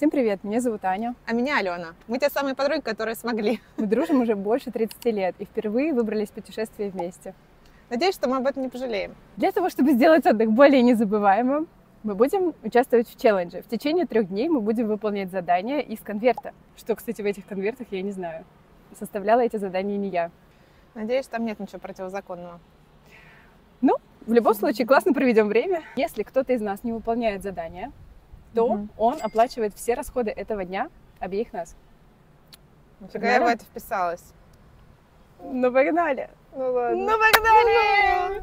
Всем привет, меня зовут Аня. А меня Алена. Мы те самые подруги, которые смогли. Мы дружим уже больше 30 лет и впервые выбрались в путешествие вместе. Надеюсь, что мы об этом не пожалеем. Для того, чтобы сделать отдых более незабываемым, мы будем участвовать в челлендже. В течение трех дней мы будем выполнять задания из конверта. Что, кстати, в этих конвертах я не знаю. Составляла эти задания не я. Надеюсь, там нет ничего противозаконного. Ну, в любом случае, классно проведем время. Если кто-то из нас не выполняет задания, то Мгм. он оплачивает все расходы этого дня обеих нас. Нифига я в это вписалась. Ну, погнали! Ну ладно. Ну, погнали!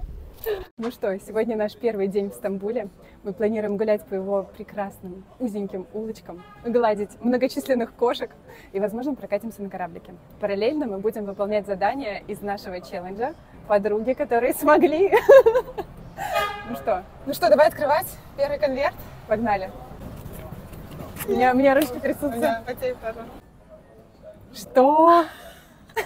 Ну что, сегодня наш первый день в Стамбуле. Мы планируем гулять по его прекрасным узеньким улочкам, гладить многочисленных кошек и, возможно, прокатимся на кораблике. Параллельно мы будем выполнять задания из нашего челленджа «Подруги, которые смогли». Ну что, Ну что, давай открывать первый конверт. погнали. У меня, у меня ручки трясутся. Да, потеет тоже. Что?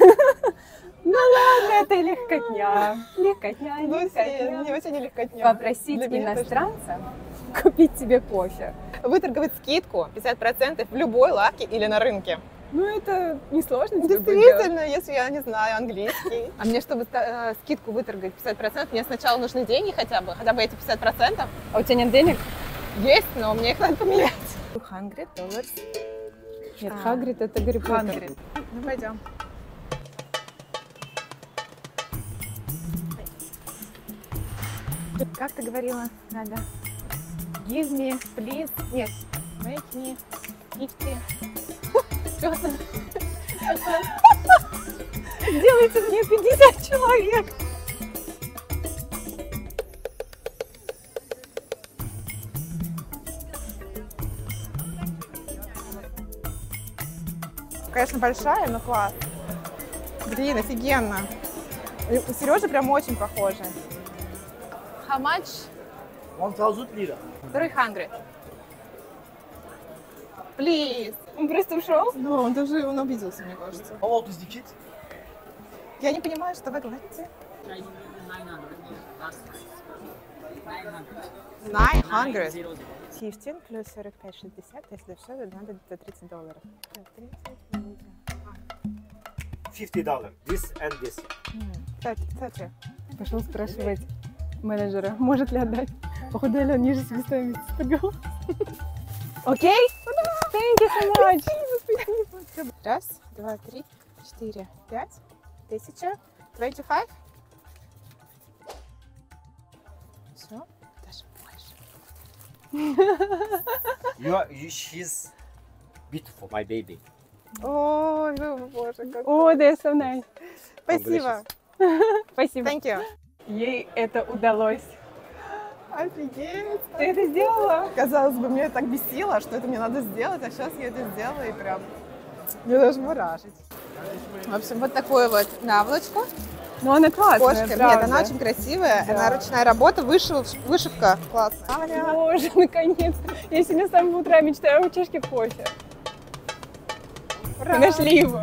Ну ладно, это легкотня. Легкотня, Ну, легкотня. не очень легкотня. Попросить иностранца купить тебе кофе. Выторговать скидку 50% в любой лавке или на рынке. Ну, это несложно. Действительно, если я не знаю английский. А мне, чтобы э, скидку выторговать 50%, мне сначала нужны деньги хотя бы, хотя бы эти 50%. А у тебя нет денег? Есть, но мне их надо поменять. 200 долларов. Нет, А. Хагрид это Гарри Поттер. Ну, пойдем. Как ты говорила? Надо. Give me, please. Нет. Make me 50. Что там? Сделайте мне 50 человек. Конечно, большая, но класс. Блин, офигенно. У Сережи прям очень похоже. How much? 1000 lira. 300. Please. Он просто ушел? Ну, он даже он обиделся, мне кажется. How old is the kid? Я не понимаю, что вы говорите. 900. 15 плюс 45, 60, если все, то надо до 30 долларов. Так, 30 минут. 50 dollar. This and this. Кстати, кстати. Пошел спрашивать менеджера, может ли отдать. Походу, Ален ниже себестоимости торговал. Окей? Thank you so much. Раз, два, три, четыре, пять, тысяча, 25. Все, даже больше. You are, you, she's beautiful, my baby. Ой, ну, боже, как О, да, so nice. Спасибо. Спасибо. Thank you. Ей это удалось. Офигеть. Ты это сделала? Казалось бы, мне так бесило, что это мне надо сделать, а сейчас я это сделала и прям мне даже мурашить. В общем, вот такую вот наволочку. Ну, она классная, Кошка. Нет, правда. она очень красивая. Да. Она ручная работа, вышив- вышивка. Классно. Боже, наконец-то. Я сегодня с самого утра мечтаю о чашке кофе. Мы нашли его.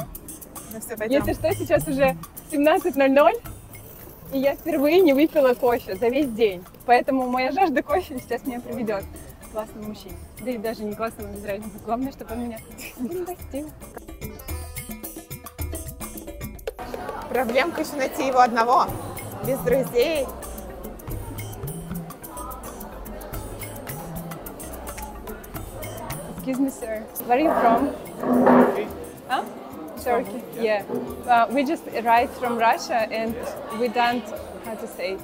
Ну все, пойдем. Если что, сейчас уже 17.00, и я впервые не выпила кофе за весь день. Поэтому моя жажда кофе сейчас меня приведет к классному мужчине. Да и даже не классному, без разницы. Главное, чтобы он меня не простил. Проблемка еще найти его одного. Без друзей. Excuse me, sir. Where are you from? Huh? Turkey. Yeah. Uh, we just arrived from Russia and we don't, how to say,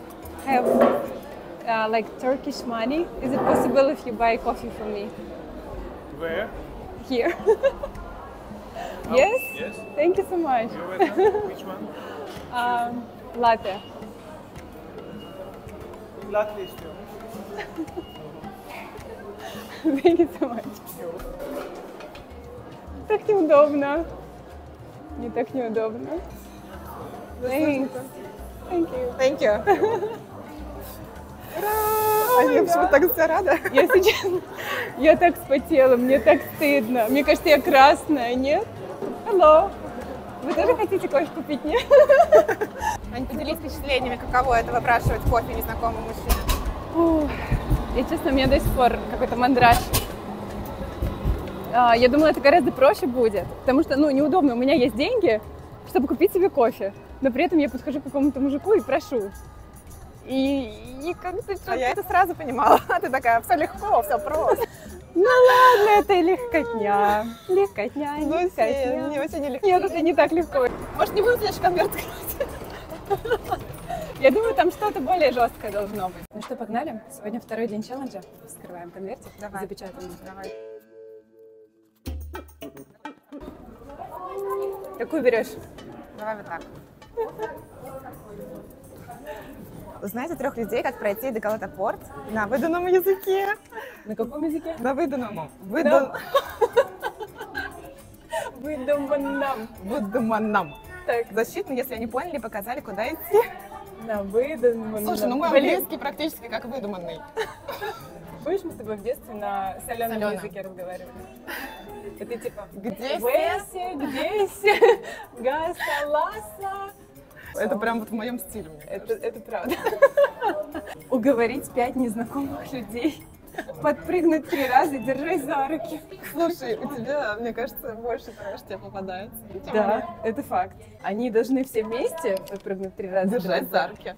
have uh, like Turkish money. Is it possible if you buy coffee for me Where? here? yes? Yes. Thank you so much. You're welcome. Which one? Um, latte. Latte istiyorum. Thank you so much. Так неудобно. Мне так неудобно. Thanks. Thank you. Thank you. Ура! А я почему так вся рада? Я сейчас, я так вспотела, мне так стыдно. Мне кажется, я красная, нет? Hello. Вы тоже хотите кофе купить, нет? Ань, поделись впечатлениями, каково это выпрашивать кофе незнакомому мужчине. Я честно, у меня до сих пор какой-то мандраж. А, Я думала, это гораздо проще будет, потому что, ну, неудобно. У меня есть деньги, чтобы купить себе кофе, но при этом я подхожу к какому-то мужику и прошу. И, и как-то А что-то- я это сразу понимала. Ты такая, все легко, все просто. Ну ладно, это легкотня. Легкотня, Ну, легкотня. не очень нелегко. Нет, это не так легко. Может, не будем следующий конверт открывать? Я думаю, там что-то более жесткое должно быть. Ну что, погнали? Сегодня второй день челленджа. Вскрываем конвертик. Давай. Запечатаем. Давай. Какую берешь? Давай вот так. Узнайте трех людей, как пройти Деколотопорт на выданном языке. На каком языке? На выданном. Выдан... Выдуманном. Выдуманном. Так, Защитно, если они поняли, показали, куда идти. на выдуманном. Слушай, ну мой английский практически как выдуманный. Помнишь, мы с тобой в детстве на соленом Солёном. языке разговаривали? Это типа Где? Веси, где? Гаса, ласа. Это прям вот в моем стиле. мне Это, это правда. Уговорить пять незнакомых людей. Подпрыгнуть три раза, держась за руки. Слушай, у тебя, мне кажется, больше трэш тебе попадается. Да, это факт. Они должны все вместе подпрыгнуть три раза. Держать за руки.